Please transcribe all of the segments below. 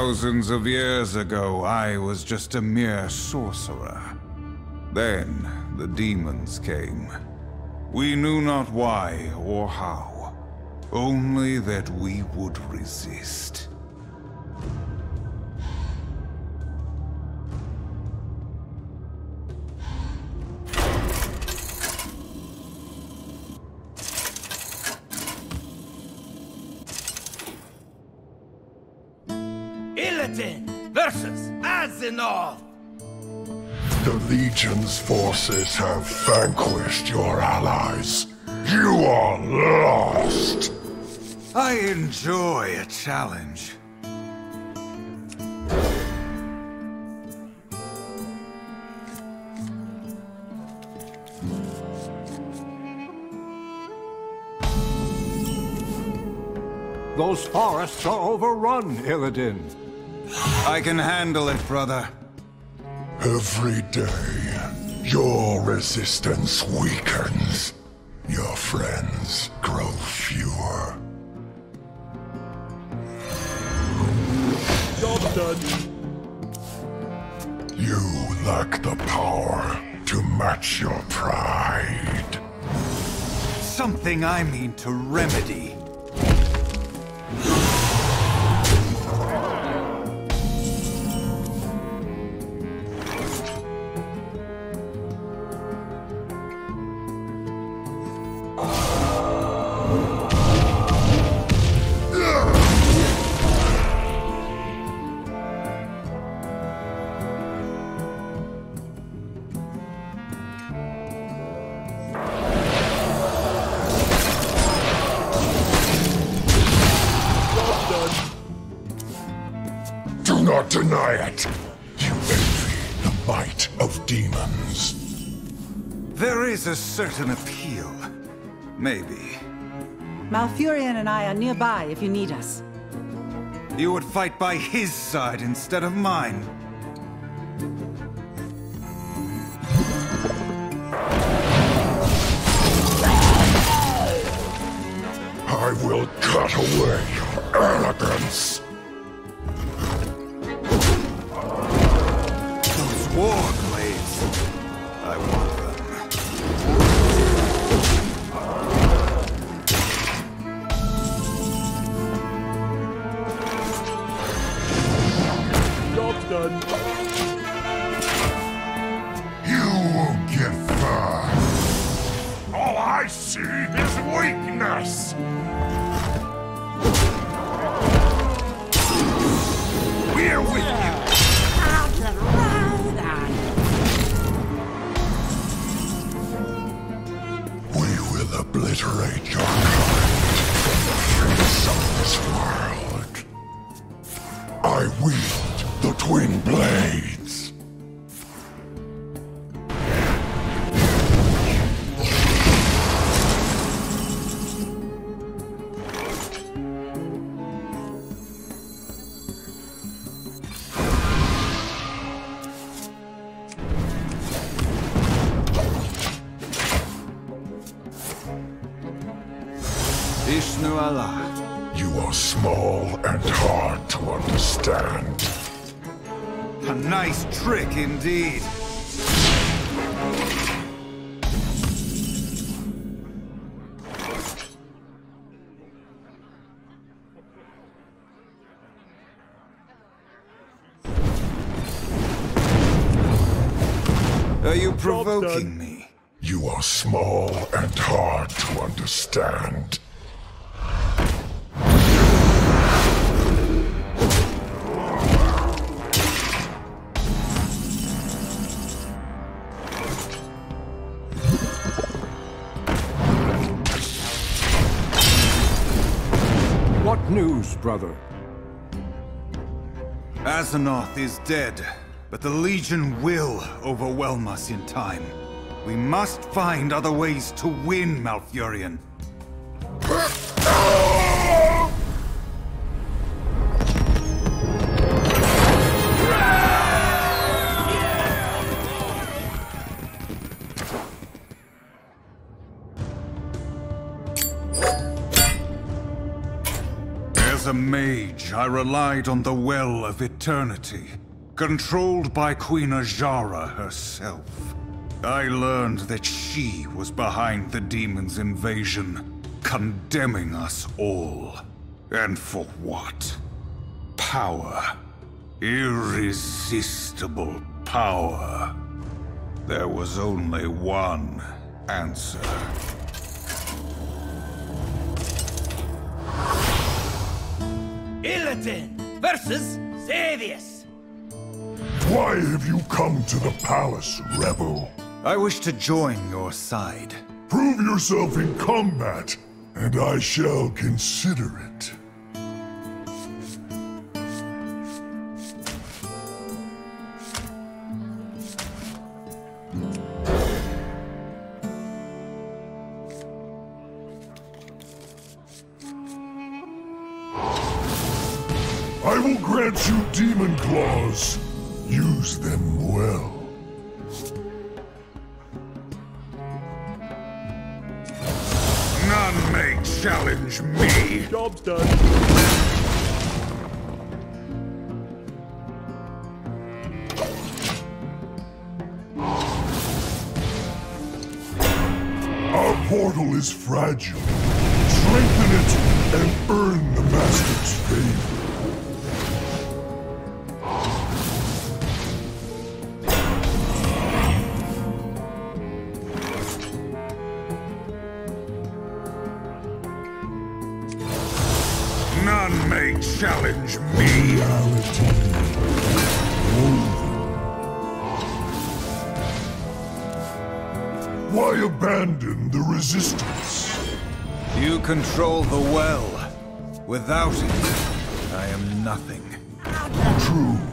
Thousands of years ago, I was just a mere sorcerer. Then the demons came. We knew not why or how, only that we would resist. The Legion's forces have vanquished your allies. You are lost! I enjoy a challenge. Those forests are overrun, Illidan. I can handle it, brother. Every day, your resistance weakens. Your friends grow fewer. Job done. You lack the power to match your pride. Something I mean to remedy. Certain appeal. Maybe. Malfurion and I are nearby if you need us. You would fight by his side instead of mine. I will cut away your arrogance. Those war obliterate your kind from the face of this world. I wield the twin blades. Are you provoking me? You are small and hard to understand. What news, brother? Azzinoth is dead, but the Legion will overwhelm us in time. We must find other ways to win, Malfurion. As a mage, I relied on the Well of Eternity, controlled by Queen Azshara herself. I learned that she was behind the demon's invasion, condemning us all. And for what? Power. Irresistible power. There was only one answer. Illidan versus Xavius. Why have you come to the palace, rebel? I wish to join your side. Prove yourself in combat, and I shall consider it. Job's done. Our portal is fragile. Challenge me. Why abandon the resistance? You control the well. Without it, I am nothing. True.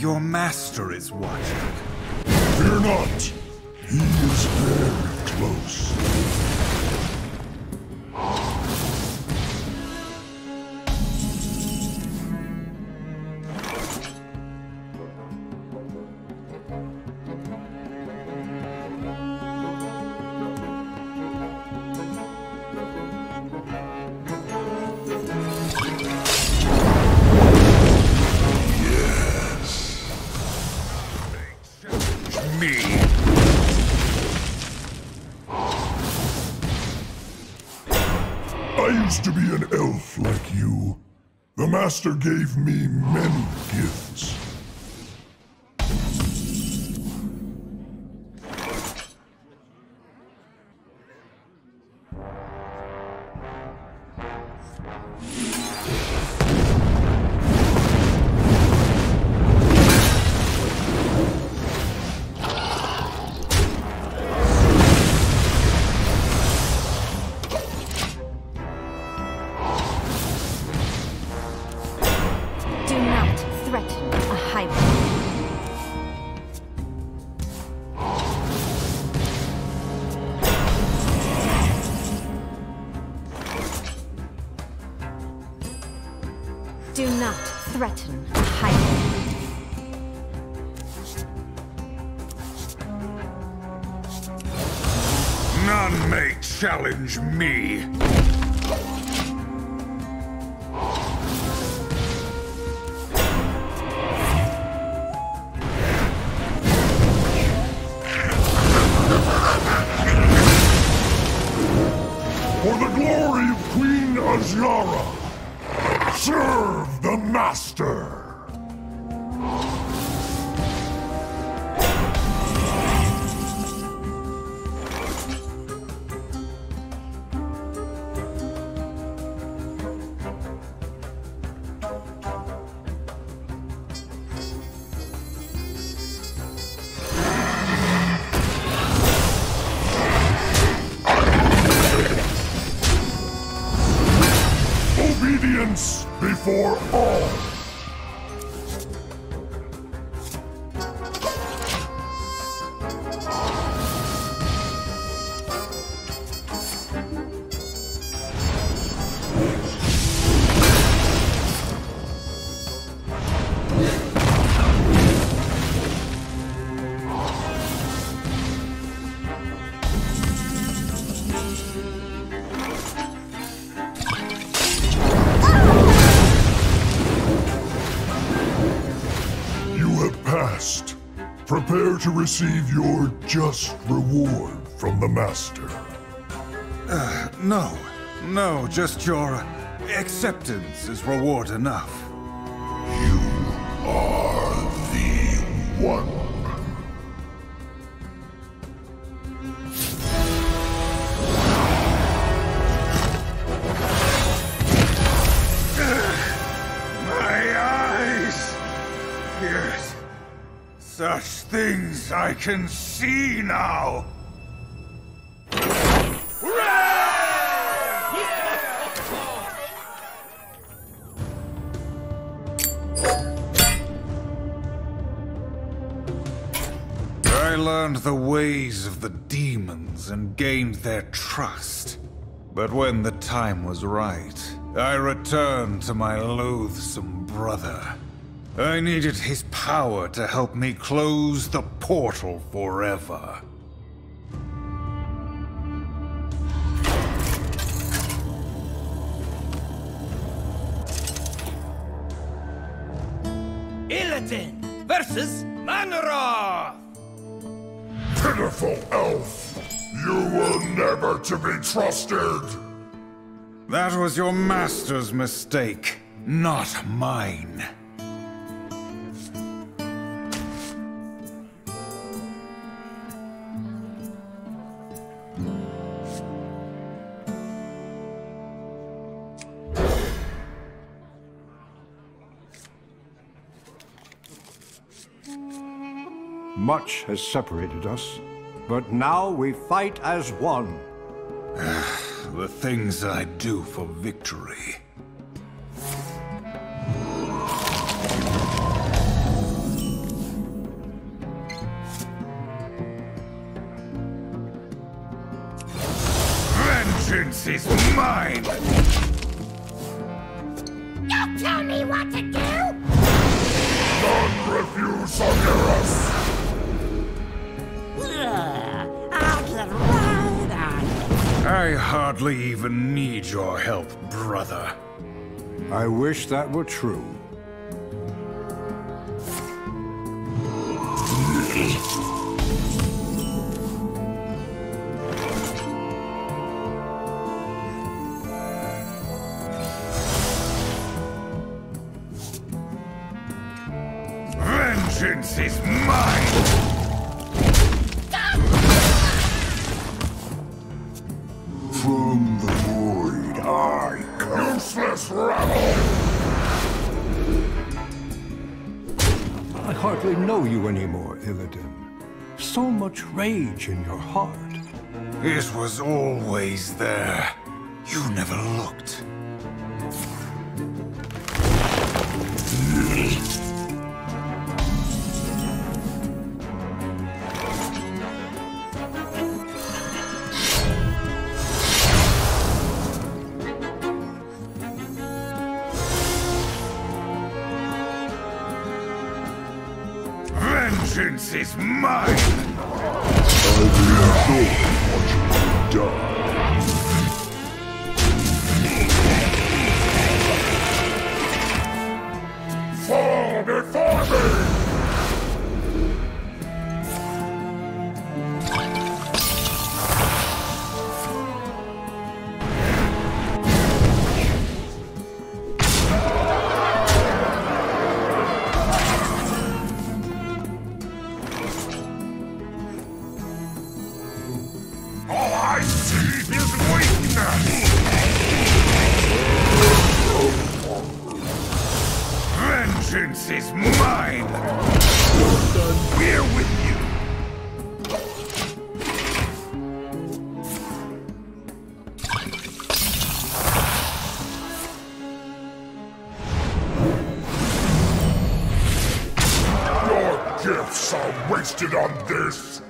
Your master is watching. Fear not. He is very close. I used to be an elf like you. The Master gave me many gifts. None may challenge me. Before all! To receive your just reward from the Master. Uh, no, no, just your uh, acceptance is reward enough. You are the one. Such things I can see now! I learned the ways of the demons and gained their trust. But when the time was right, I returned to my loathsome brother. I needed his power to help me close the portal forever. Illidan versus Mannoroth! Pitiful elf! You were never to be trusted! That was your master's mistake, not mine. Much has separated us, but now we fight as one. The things I do for victory. Vengeance is mine! Don't tell me what to do! None refuse Onuros! I'll I hardly even need your help, brother. I wish that were true. Vengeance is mine! From the void I come. Useless rabble! I hardly know you anymore, Illidan. So much rage in your heart. It was always there. You never looked. Mine! I will die. Wasted on this!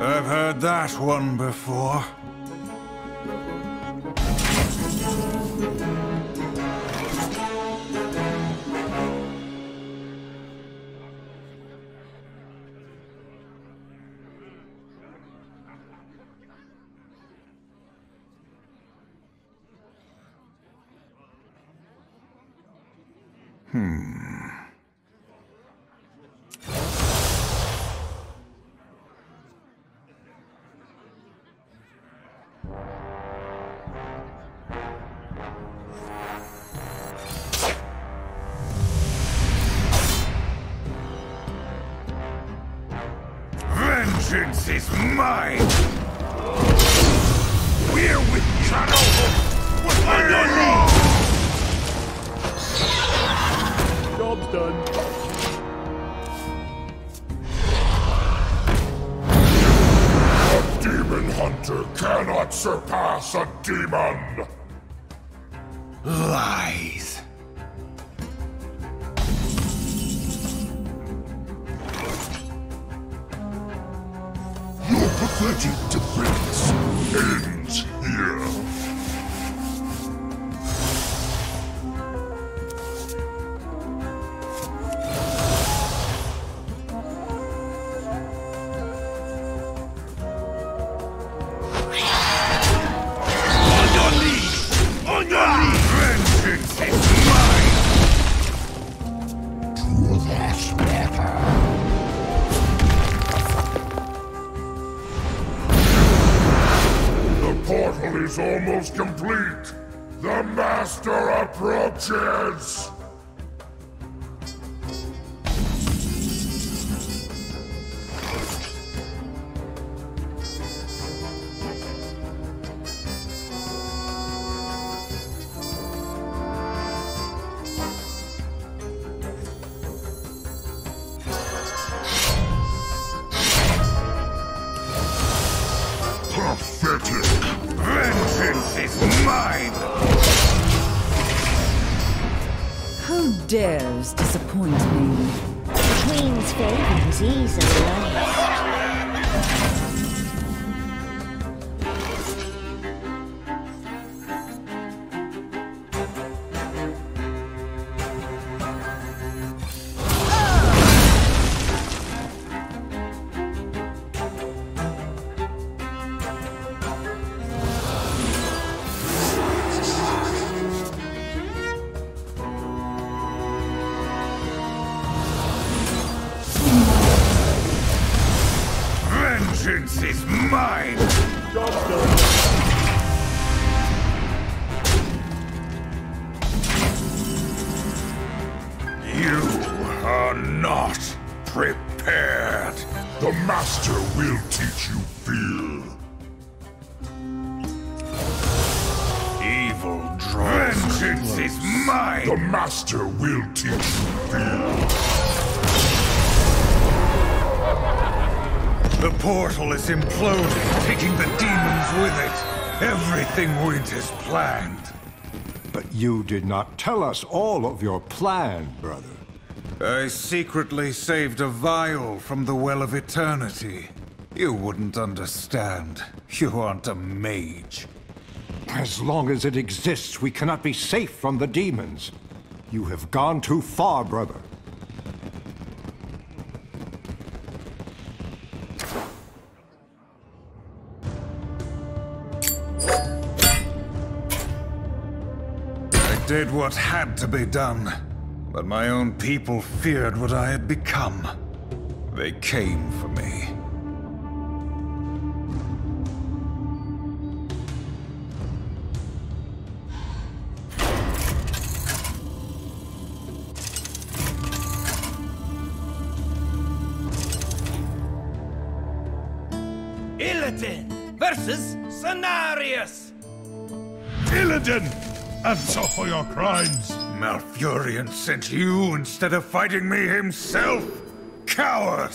I've heard that one before. Hmm. Vengeance is mine! We're with Shadow! On your knees! Job's done. A demon hunter cannot surpass a demon! Lies. Defense ends here. Is almost complete. The Master approaches! Who dares disappoint me? The Queen's favor is easily Master will teach you fear. Evil draws Vengeance is mine! The! Master will teach you fear. The portal is imploding, taking the demons with it. Everything went as planned. But you did not tell us all of your plan, brother. I secretly saved a vial from the Well of Eternity. You wouldn't understand. You aren't a mage. As long as it exists, we cannot be safe from the demons. You have gone too far, brother. I did what had to be done but my own people feared what I had become. They came for me. Illidan versus Cenarius. Illidan! Answer for your crimes! Malfurion sent you instead of fighting me himself? Coward!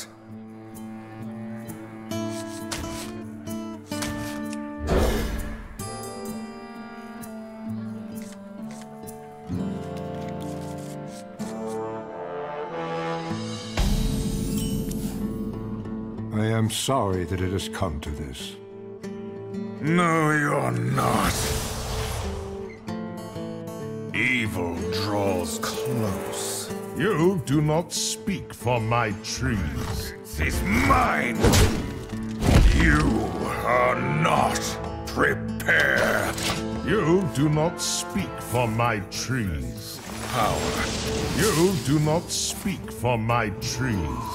I am sorry that it has come to this. No, you're not. Evil draws close. You do not speak for my trees. This is mine. You are not prepared. You do not speak for my trees. Power. You do not speak for my trees.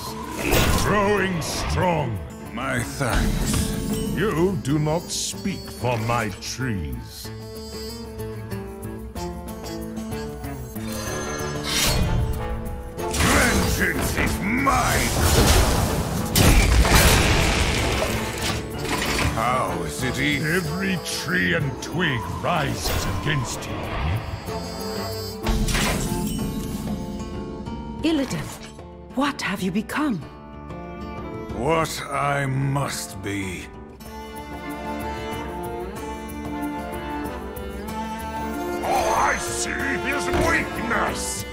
Growing strong. My thanks. You do not speak for my trees. Mine. How is it easy? Every tree and twig rises against you. Illidan, what have you become? What I must be. All I see is weakness.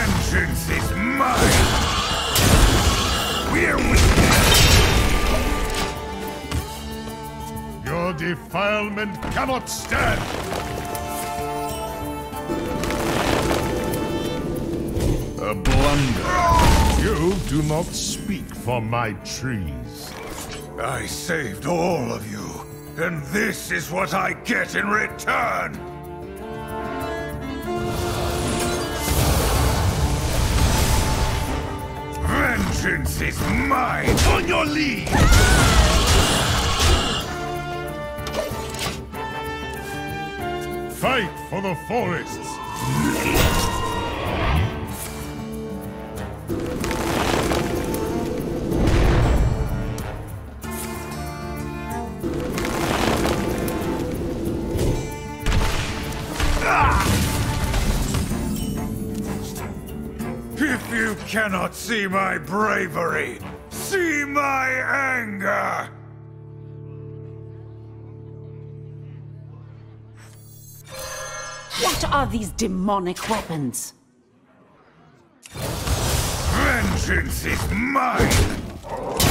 Vengeance is mine. We're weakness. Your defilement cannot stand. A blunder. You do not speak for my trees. I saved all of you, and this is what I get in return. Vengeance is mine. On your lead! Fight for the forests! Cannot see my bravery, see my anger. What are these demonic weapons? Vengeance is mine.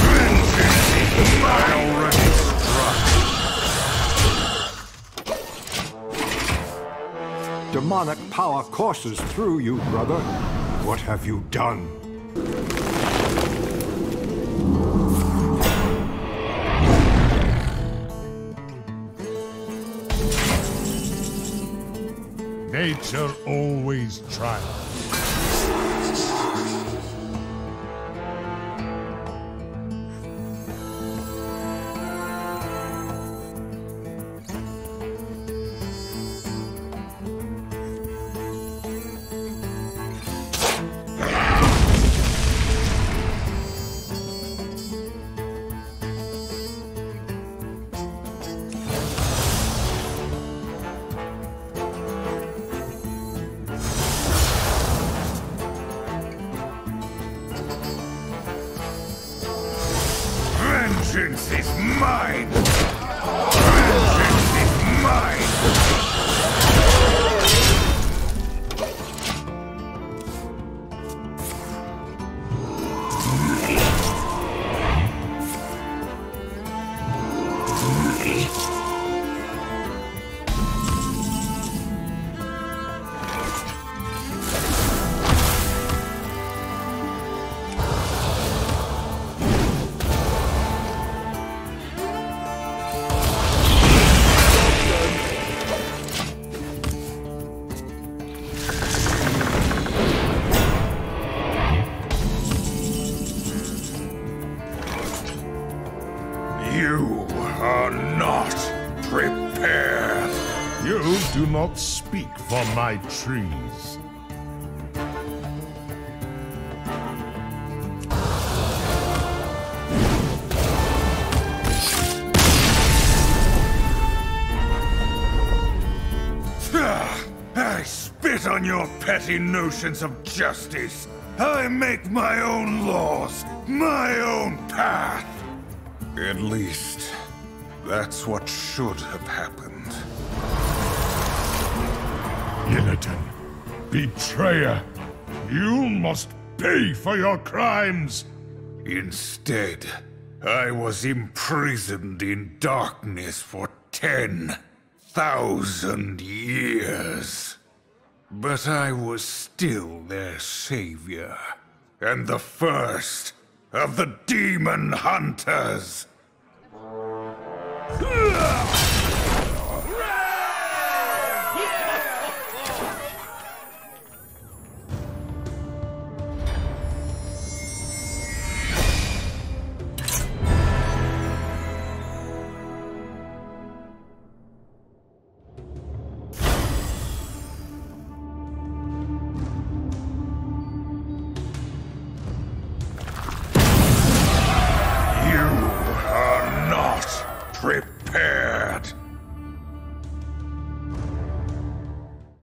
Vengeance is mine. Already struck. Demonic power courses through you, brother. What have you done? Nature always triumphs. Vengeance is mine. Do not speak for my trees. Ah, I spit on your petty notions of justice. I make my own laws, my own path. At least, that's what should have happened. Betrayer, you must pay for your crimes. Instead, I was imprisoned in darkness for ten thousand years. But I was still their savior, and the first of the demon hunters.